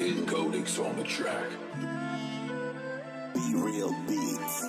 Encodings on the track. Be real beats.